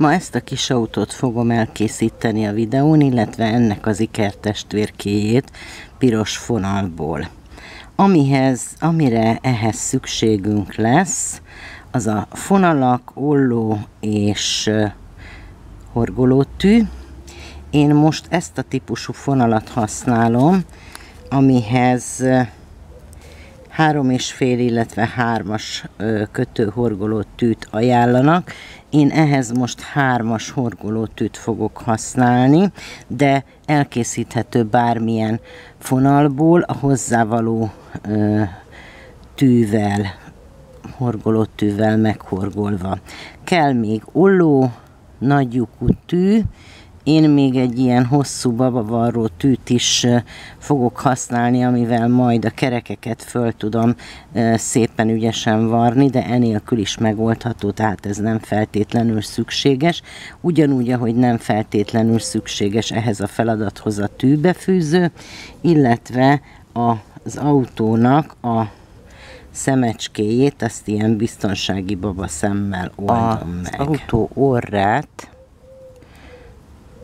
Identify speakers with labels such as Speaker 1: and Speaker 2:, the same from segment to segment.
Speaker 1: Ma ezt a kis autót fogom elkészíteni a videón, illetve ennek az ikertestvérkéjét piros fonalból. Amihez, amire ehhez szükségünk lesz, az a fonalak, olló és horgolótű. Én most ezt a típusú fonalat használom, amihez három és fél, illetve hármas kötőhorgoló tűt ajánlanak. Én ehhez most hármas horgoló tűt fogok használni, de elkészíthető bármilyen fonalból a hozzávaló ö, tűvel, horgoló tűvel meghorgolva. Kell még olló, nagy lyukú tű, én még egy ilyen hosszú babavarró tűt is fogok használni, amivel majd a kerekeket föl tudom szépen ügyesen varni, de enélkül is megoldható, tehát ez nem feltétlenül szükséges. Ugyanúgy, ahogy nem feltétlenül szükséges ehhez a feladathoz a tűbefűző, illetve az autónak a szemecskéjét, azt ilyen biztonsági babaszemmel oldom meg. Az autó orrát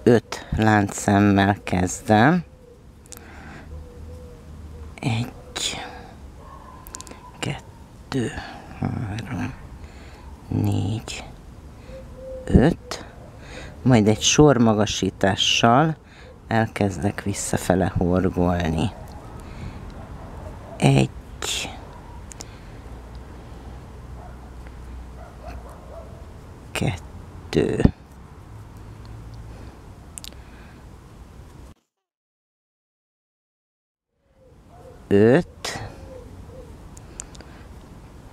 Speaker 1: öt láncszemmel kezdem. Egy, kettő, három, négy, öt. Majd egy sor magasítással elkezdek visszafele horgolni. Egy, kettő, öt.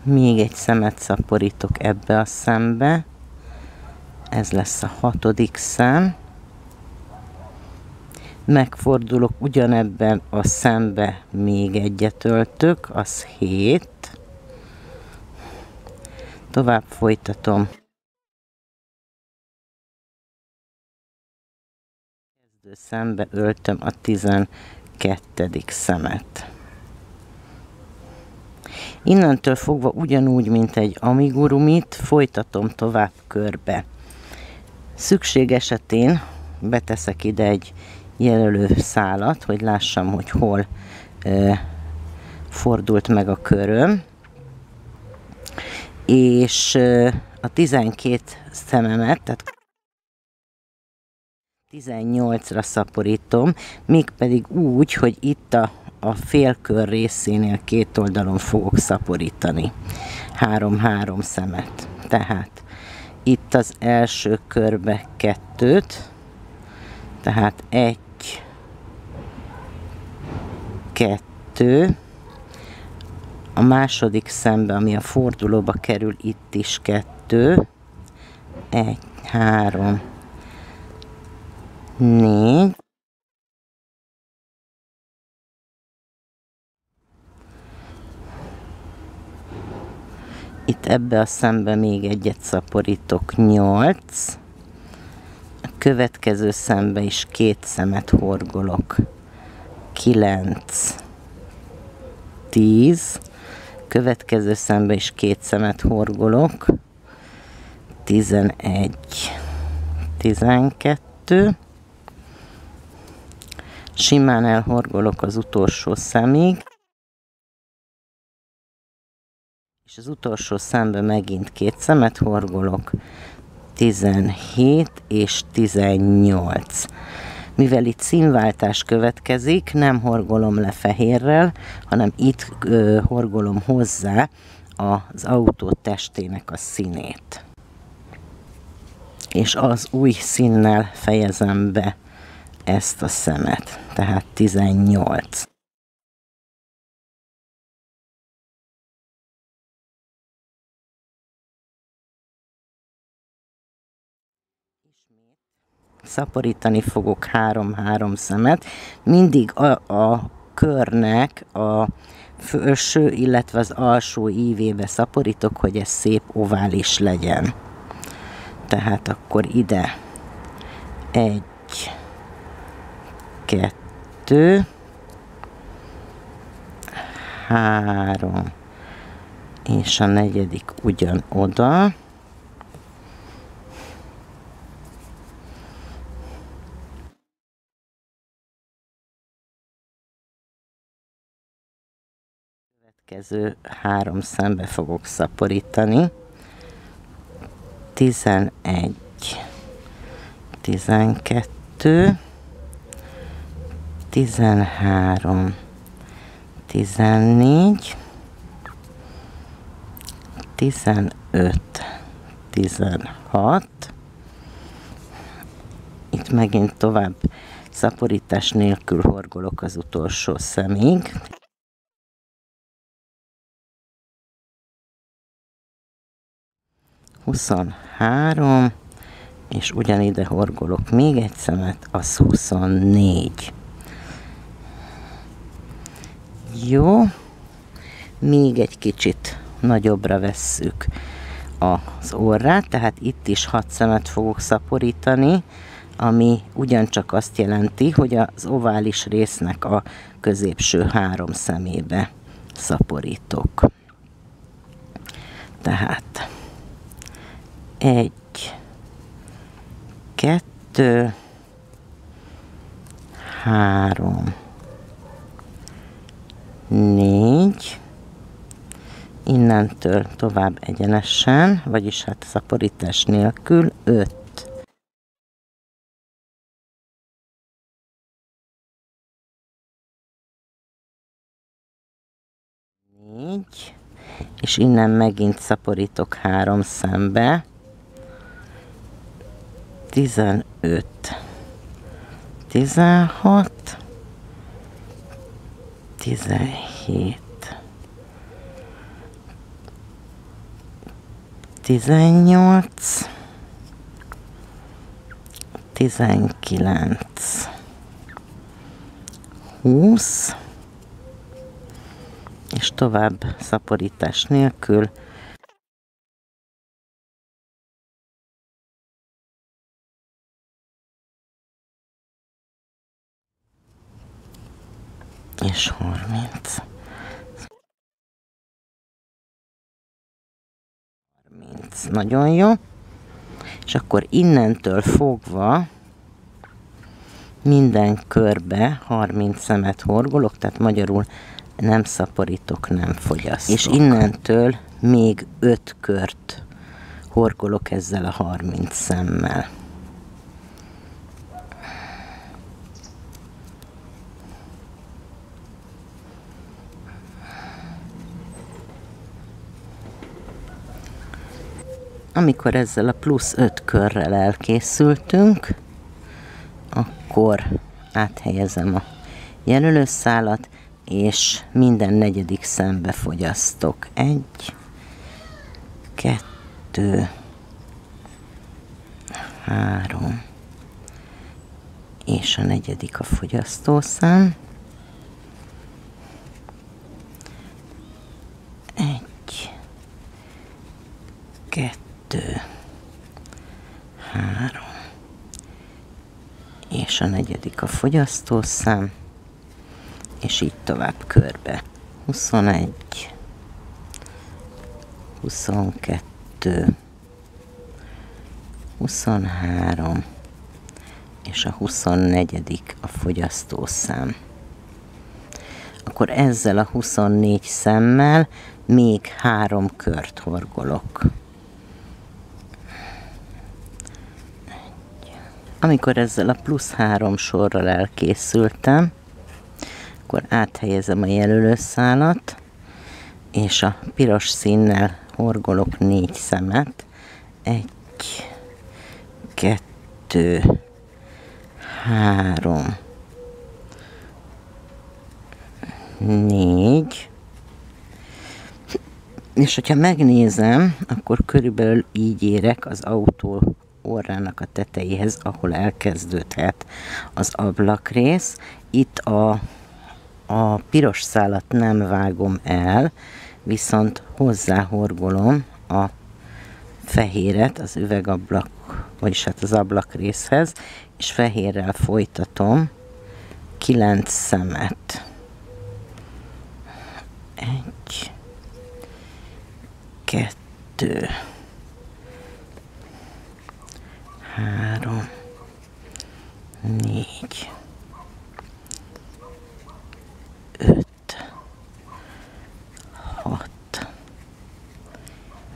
Speaker 1: Még egy szemet szaporítok ebbe a szembe. Ez lesz a hatodik szem. Megfordulok ugyanebben a szembe, még egyet öltök, az hét. Tovább folytatom. Szembe öltöm a tizenkettedik szemet. Innentől fogva ugyanúgy, mint egy amigurumit, folytatom tovább körbe. Szükség esetén beteszek ide egy jelölő szálat, hogy lássam, hogy hol e, fordult meg a köröm. És e, a 12 szememet, tehát 18-ra szaporítom, mégpedig úgy, hogy itt a a félkör részénél két oldalon fogok szaporítani. Három-három szemet. Tehát itt az első körbe kettőt, tehát egy, kettő, a második szembe, ami a fordulóba kerül, itt is kettő, egy, három, négy, Itt ebbe a szembe még egyet szaporítok, 8. A következő szembe is két szemet horgolok, 9. 10. Következő szembe is két szemet horgolok, 11. 12. Simán elhorgolok az utolsó szemig, és az utolsó szembe megint két szemet horgolok, 17 és 18. Mivel itt színváltás következik, nem horgolom le fehérrel, hanem itt ö, horgolom hozzá az autó testének a színét. És az új színnel fejezem be ezt a szemet, tehát 18. szaporítani fogok három-három szemet. Mindig a, a körnek a felső, illetve az alsó ívébe szaporítok, hogy ez szép ovális legyen. Tehát akkor ide egy, kettő, három, és a negyedik ugyan következő három szembe fogok szaporítani. 11, 12, 13, 14, 15, 16, itt megint tovább szaporítás nélkül horgolok az utolsó szemig. Huszonhárom, és ugyanide horgolok még egy szemet, az 24. Jó, még egy kicsit nagyobbra vesszük az orrát, tehát itt is hat szemet fogok szaporítani, ami ugyancsak azt jelenti, hogy az ovális résznek a középső három szemébe szaporítok. Tehát egy, kettő, három, négy, innentől tovább egyenesen, vagyis hát szaporítás nélkül, öt, négy, és innen megint szaporítok három szembe, 15, 16, 17, 18, 19, 20, és tovább szaporítás nélkül és 30. 30. Nagyon jó. És akkor innentől fogva minden körbe 30 szemet horgolok, tehát magyarul nem szaporítok, nem fogyasztok. És innentől még 5 kört horgolok ezzel a 30 szemmel. Amikor ezzel a plusz 5 körrel elkészültünk, akkor áthelyezem a jelölőszálat, és minden negyedik szembe fogyasztok. Egy, kettő, három, és a negyedik a fogyasztószám. Egy, kettő, három, és a negyedik a fogyasztószám és így tovább körbe. 21, 22, 23, és a 24. a fogyasztószám. Akkor ezzel a 24 szemmel még három kört horgolok. Amikor ezzel a plusz három sorral elkészültem, akkor áthelyezem a jelölőszálat, és a piros színnel horgolok négy szemet. Egy, kettő, három, négy, és hogyha megnézem, akkor körülbelül így érek az autó orrának a tetejéhez, ahol elkezdődhet az ablakrész. Itt a a piros szálat nem vágom el, viszont hozzáhorgolom a fehéret az üvegablak, vagyis hát az ablak részhez, és fehérrel folytatom kilenc szemet. Egy, kettő, három, négy, öt, hat,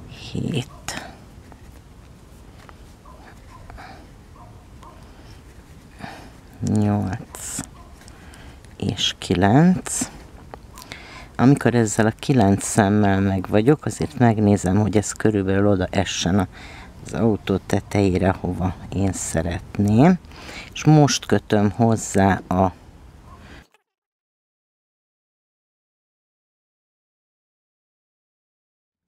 Speaker 1: hét, nyolc. És kilenc. Amikor ezzel a kilenc szemmel meg vagyok, azért megnézem, hogy ez körülbelül oda essen a az autó tetejére, hova én szeretném. És most kötöm hozzá a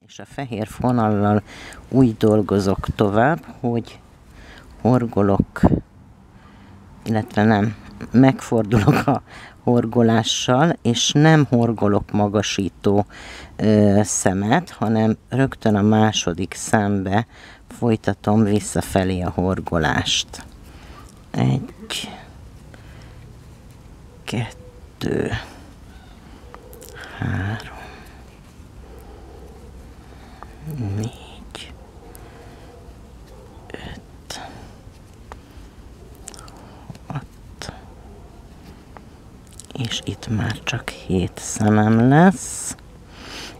Speaker 1: és a fehér fonallal úgy dolgozok tovább, hogy horgolok, illetve nem, megfordulok a horgolással, és nem horgolok magasító ö, szemet, hanem rögtön a második szembe folytatom visszafelé a horgolást. Egy, kettő, három, négy, öt, hat, és itt már csak hét szemem lesz.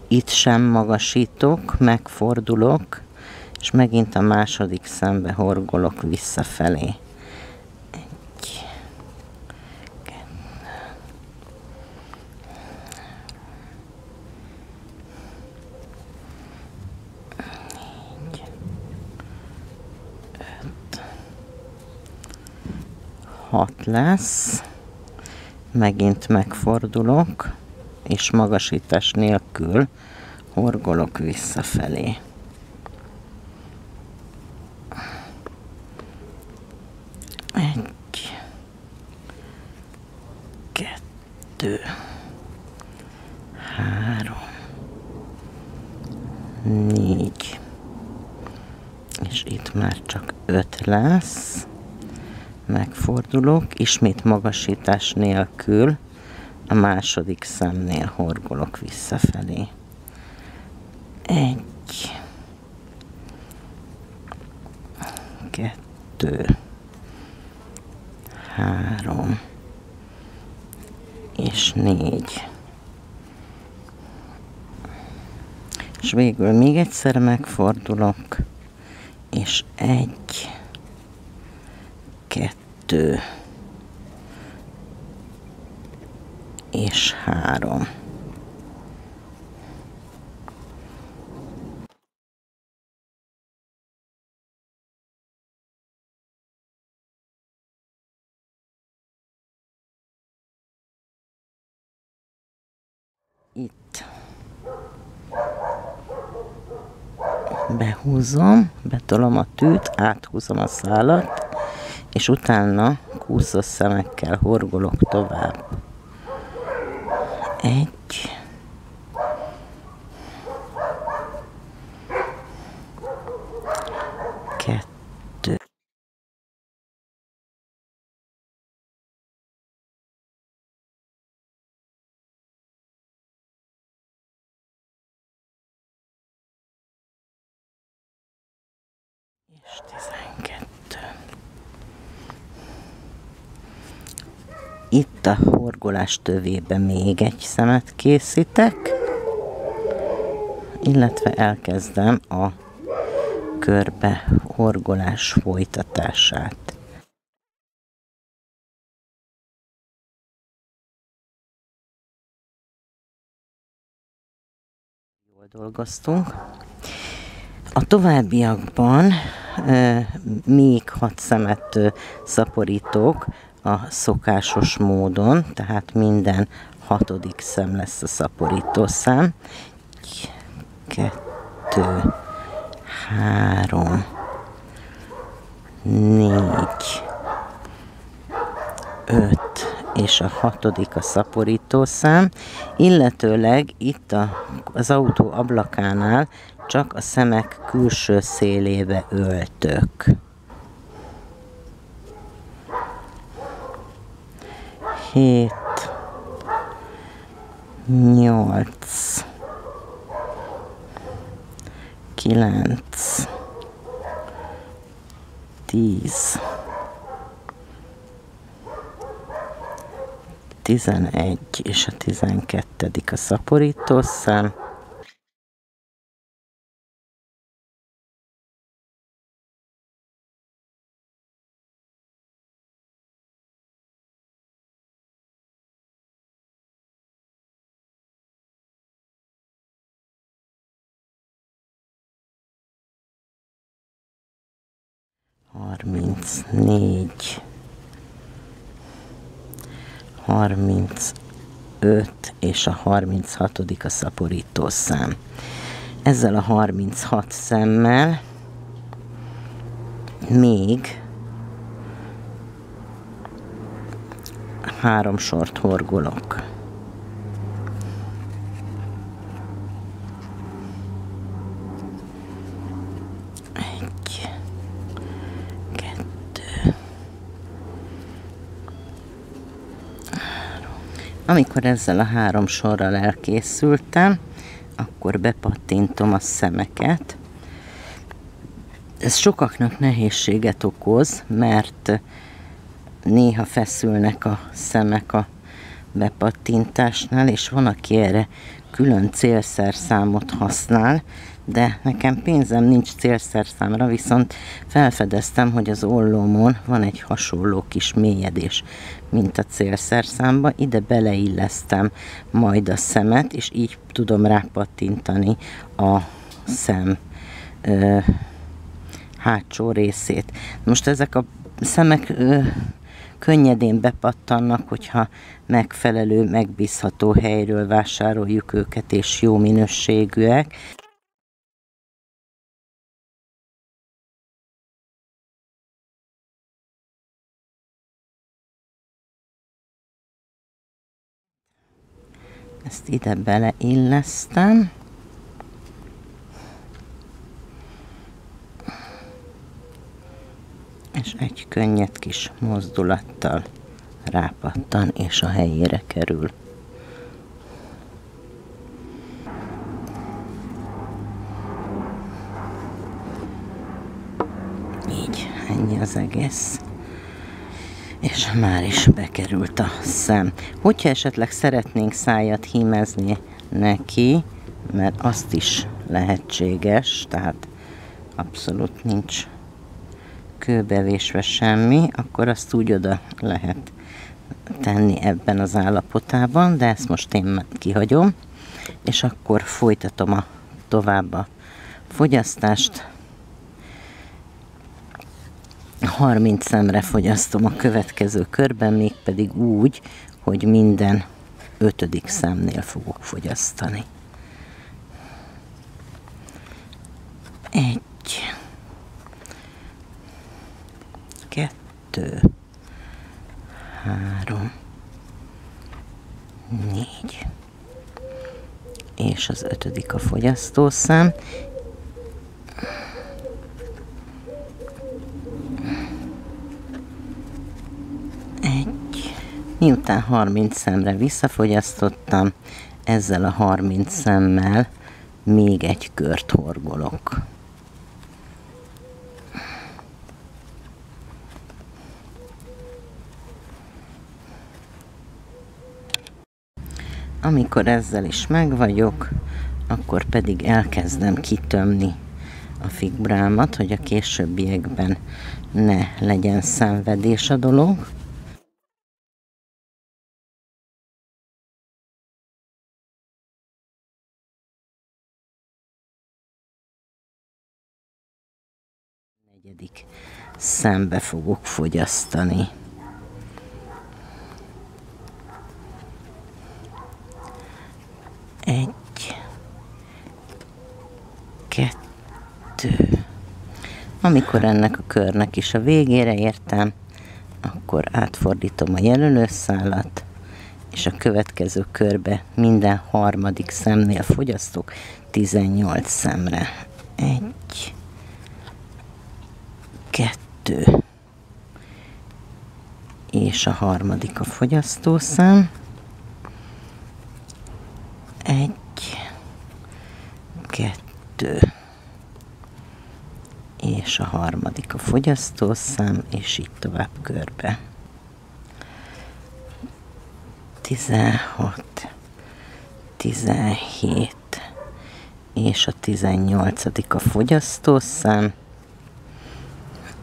Speaker 1: Itt sem magasítok, megfordulok, és megint a második szembe horgolok visszafelé. Egy, hat lesz, megint megfordulok, és magasítás nélkül horgolok visszafelé. Egy, kettő, három, négy, és itt már csak öt lesz megfordulok, ismét magasítás nélkül a második szemnél horgolok visszafelé. Egy, kettő, három, és négy. És végül még egyszer megfordulok, és egy, kettő és három. Itt behúzom, betolom a tűt, áthúzom a szálat, és utána kúszos szemekkel horgolok tovább. Egy, kettő, és tizenkettő. Itt a horgolás tövébe még egy szemet készítek, illetve elkezdem a körbe horgolás folytatását. Jól dolgoztunk. A továbbiakban e, még hat szemet e, szaporítok, a szokásos módon, tehát minden hatodik szem lesz a szaporító szám. Egy, kettő, három, négy, öt, és a hatodik a szaporítószám, illetőleg itt a, az autó ablakánál csak a szemek külső szélébe öltök. 7, 8, 9, 10, 11 és a 12. a szaporítószám. 34, 35 és a 36. a szaporító szám. Ezzel a 36 szemmel még három sort horgolok. Amikor ezzel a három sorral elkészültem, akkor bepattintom a szemeket. Ez sokaknak nehézséget okoz, mert néha feszülnek a szemek a bepattintásnál, és van, aki erre külön célszerszámot használ, de nekem pénzem nincs célszerszámra, viszont felfedeztem, hogy az ollómon van egy hasonló kis mélyedés, mint a célszerszámba. Ide beleillesztem majd a szemet, és így tudom rápattintani a szem ö, hátsó részét. Most ezek a szemek ö, könnyedén bepattannak, hogyha megfelelő, megbízható helyről vásároljuk őket, és jó minőségűek. Ezt ide beleillesztem. És egy könnyed kis mozdulattal rápattan, és a helyére kerül. Így, ennyi az egész és már is bekerült a szem. Hogyha esetleg szeretnénk szájat hímezni neki, mert azt is lehetséges, tehát abszolút nincs kőbevésve semmi, akkor azt úgy oda lehet tenni ebben az állapotában, de ezt most én kihagyom, és akkor folytatom a tovább a fogyasztást. 30 szemre fogyasztom a következő körben, mégpedig úgy, hogy minden ötödik szemnél fogok fogyasztani. Egy, kettő, három, négy, és az ötödik a fogyasztószám. Miután 30 szemre visszafogyasztottam, ezzel a 30 szemmel még egy kört horgolok. Amikor ezzel is megvagyok, akkor pedig elkezdem kitömni a figbrámat, hogy a későbbiekben ne legyen szenvedés a dolog. negyedik szembe fogok fogyasztani. Egy, kettő. Amikor ennek a körnek is a végére értem, akkor átfordítom a jelölőszálat, és a következő körbe minden harmadik szemnél fogyasztok 18 szemre. Egy, kettő. És a harmadik a fogyasztószám. Egy, kettő. És a harmadik a fogyasztószám, és így tovább körbe. 16, 17 és a 18. a fogyasztószám,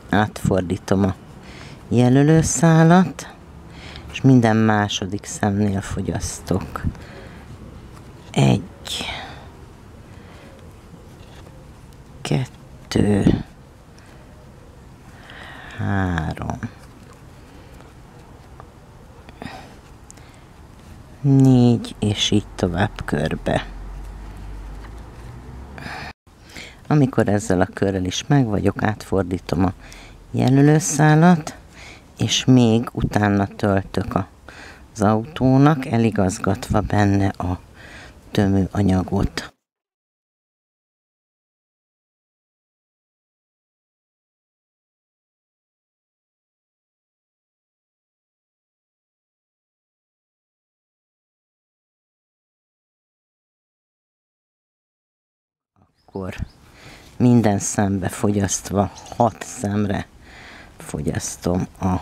Speaker 1: átfordítom a jelölőszálat, és minden második szemnél fogyasztok. Egy, kettő, három, négy, és így tovább körbe. Amikor ezzel a körrel is meg vagyok, átfordítom a jelölőszálat, és még utána töltök az autónak, eligazgatva benne a tömőanyagot. Akkor minden szembe fogyasztva, hat szemre fogyasztom a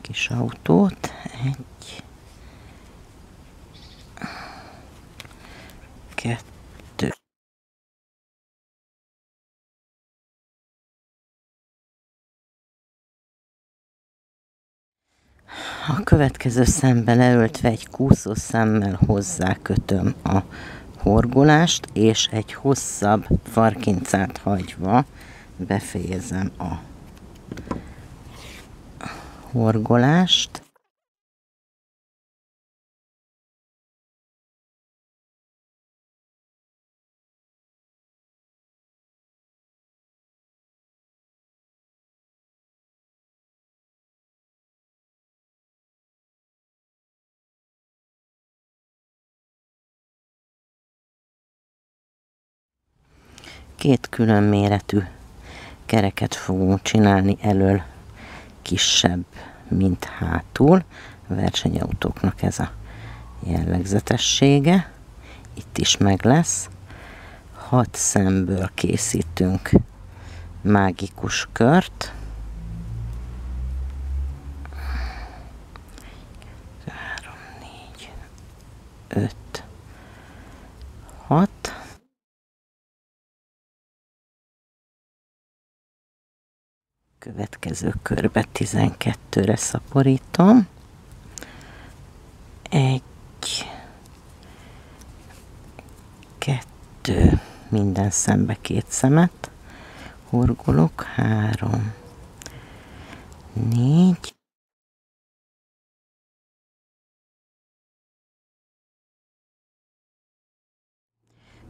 Speaker 1: kis autót. Egy, kettő, A következő szemben leöltve egy kúszó szemmel hozzákötöm a horgolást, és egy hosszabb farkincát hagyva befejezem a horgolást. Két külön méretű kereket fogunk csinálni elől kisebb, mint hátul. A versenyautóknak ez a jellegzetessége. Itt is meg lesz. Hat szemből készítünk mágikus kört. Három, négy, öt, hat. Következő körbe 12-re szaporítom. Egy, kettő, minden szembe két szemet. Horgolok, három, négy,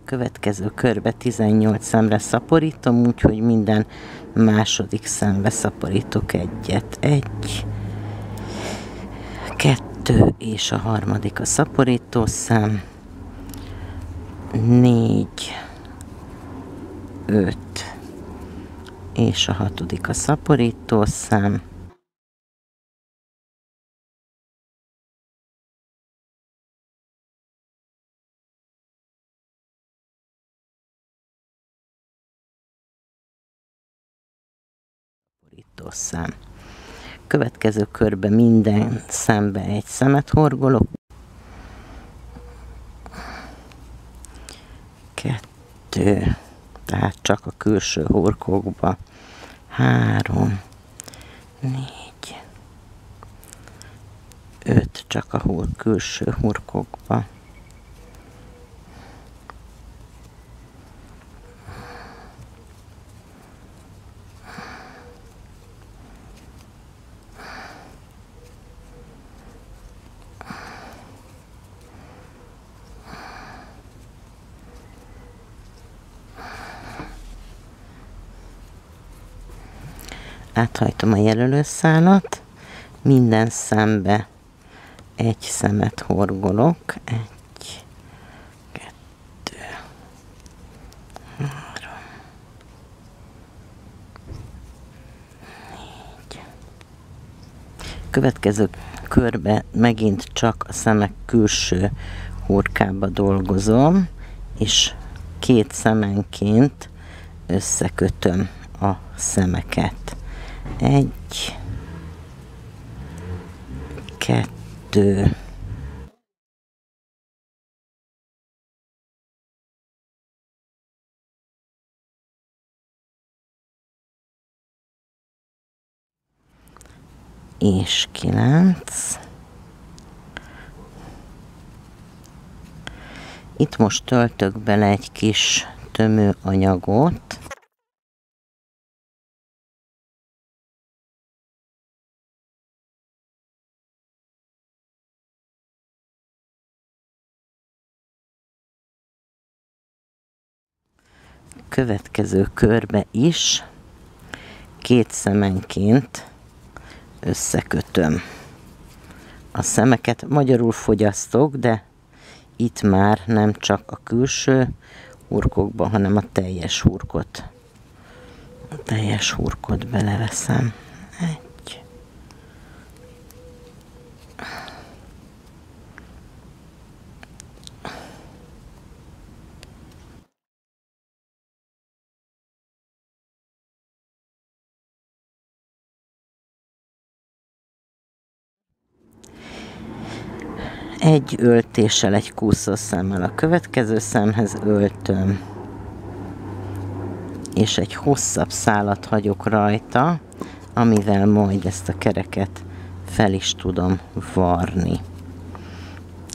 Speaker 1: következő körbe 18 szemre szaporítom, úgyhogy minden második szembe szaporítok egyet. Egy, kettő, és a harmadik a szaporító szem. Négy, öt, és a hatodik a szaporító szem. szám. Következő körbe minden szembe egy szemet horgolok. Kettő, tehát csak a külső horkokba. Három, négy, öt, csak a hor, külső horkokba. Áthajtom a jelölőszálat, minden szembe egy szemet horgolok, egy, kettő, három, négy. Következő körbe megint csak a szemek külső hurkába dolgozom, és két szemenként összekötöm a szemeket. Egy, kettő, és kilenc. Itt most töltök bele egy kis tömőanyagot. Következő körbe is két szemenként összekötöm a szemeket. Magyarul fogyasztok, de itt már nem csak a külső hurkokba, hanem a teljes hurkot. A teljes hurkot beleveszem. Egy. Egy öltéssel, egy kúszó szemmel. A következő szemhez öltöm, és egy hosszabb szálat hagyok rajta, amivel majd ezt a kereket fel is tudom varni.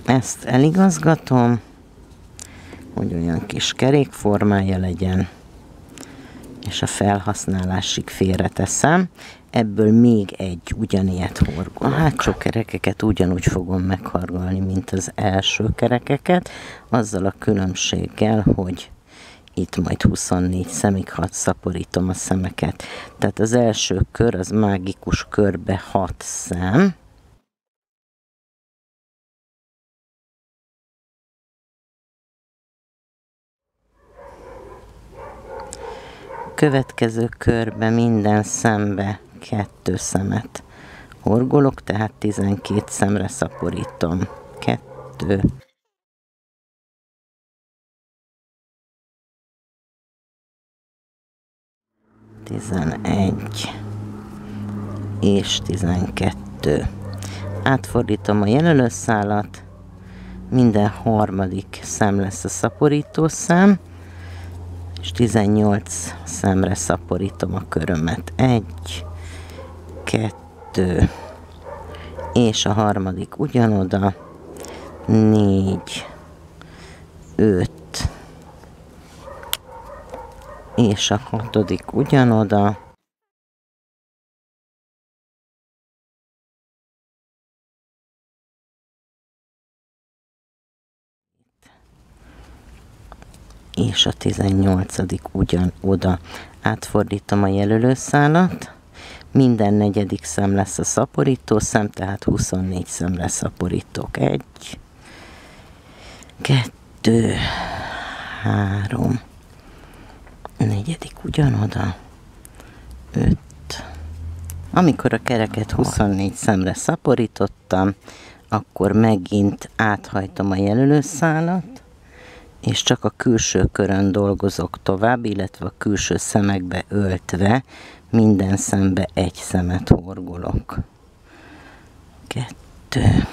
Speaker 1: Ezt eligazgatom, hogy olyan kis kerékformája legyen, és a felhasználásig félreteszem ebből még egy ugyanilyet horgolok. A hátsó kerekeket ugyanúgy fogom meghargolni, mint az első kerekeket, azzal a különbséggel, hogy itt majd 24 szemig hat szaporítom a szemeket. Tehát az első kör az mágikus körbe 6 szem, következő körbe minden szembe kettő szemet horgolok, tehát 12 szemre szaporítom. Kettő, tizenegy és tizenkettő. Átfordítom a jelölőszálat, minden harmadik szem lesz a szaporító szem, és 18 szemre szaporítom a körömet. Egy, kettő, és a harmadik ugyanoda, négy, öt, és a hatodik ugyanoda, és a 18. ugyan oda átfordítom a jelölőszálat, minden negyedik szem lesz a szaporító szem, tehát 24 szemre szaporítok. Egy, kettő, három, negyedik ugyanoda, öt. Amikor a kereket 24 szemre szaporítottam, akkor megint áthajtom a jelölőszálat, és csak a külső körön dolgozok tovább, illetve a külső szemekbe öltve minden szembe egy szemet horgolok. Kettő.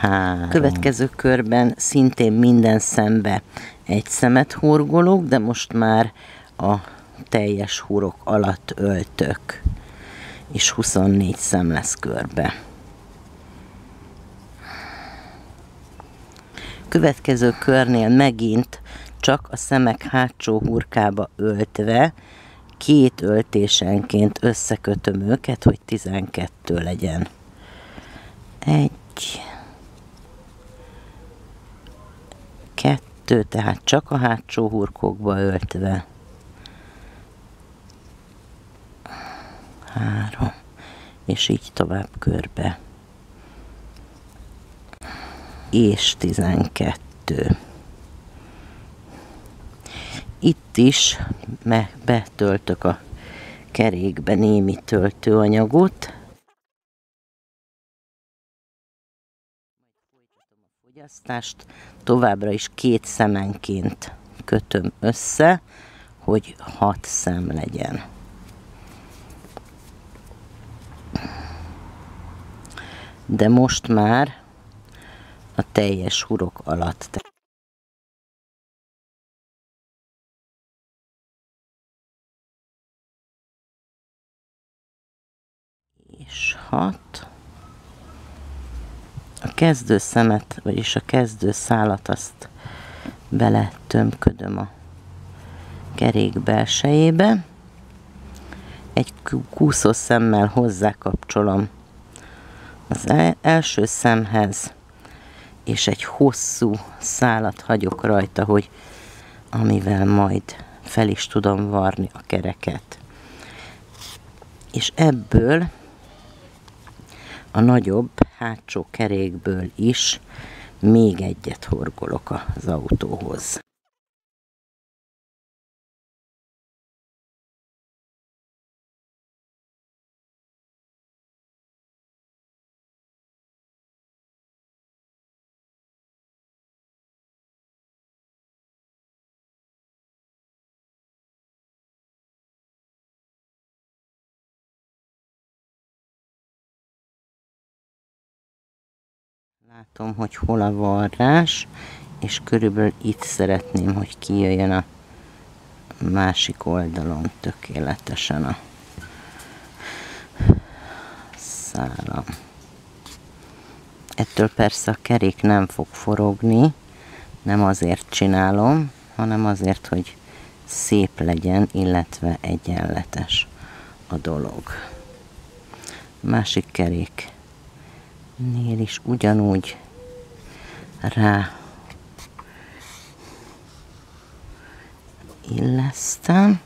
Speaker 1: Három. Következő körben szintén minden szembe egy szemet horgolok, de most már a teljes hurok alatt öltök, és 24 szem lesz körbe. Következő körnél megint csak a szemek hátsó hurkába öltve, két öltésenként összekötöm őket, hogy 12 legyen. Egy, kettő, tehát csak a hátsó hurkokba öltve. Három, és így tovább körbe és 12. Itt is betöltök a kerékbe némi töltőanyagot. fogyasztást továbbra is két szemenként kötöm össze, hogy hat szem legyen. De most már a teljes hurok alatt. És hat. A kezdő szemet, vagyis a kezdő szálat azt bele tömködöm a kerék belsejébe. Egy kúszó szemmel hozzákapcsolom az első szemhez és egy hosszú szálat hagyok rajta, hogy amivel majd fel is tudom varni a kereket. És ebből a nagyobb hátsó kerékből is még egyet horgolok az autóhoz. Látom, hogy hol a varrás, és körülbelül itt szeretném, hogy kijöjjön a másik oldalon tökéletesen a szálam. Ettől persze a kerék nem fog forogni, nem azért csinálom, hanem azért, hogy szép legyen, illetve egyenletes a dolog. Másik kerék nél is ugyanúgy rá illesztem.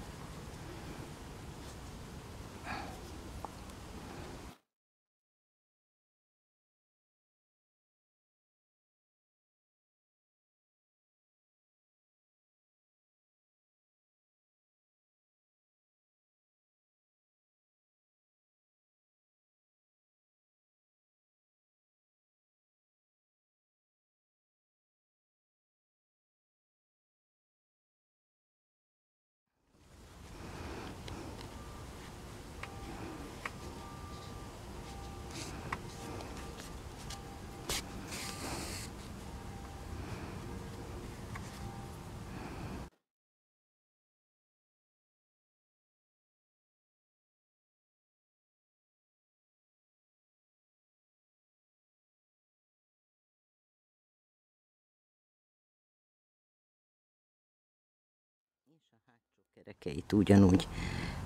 Speaker 1: Kerekeit ugyanúgy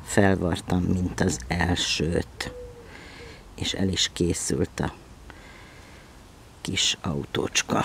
Speaker 1: felvartam, mint az elsőt, és el is készült a kis autócska.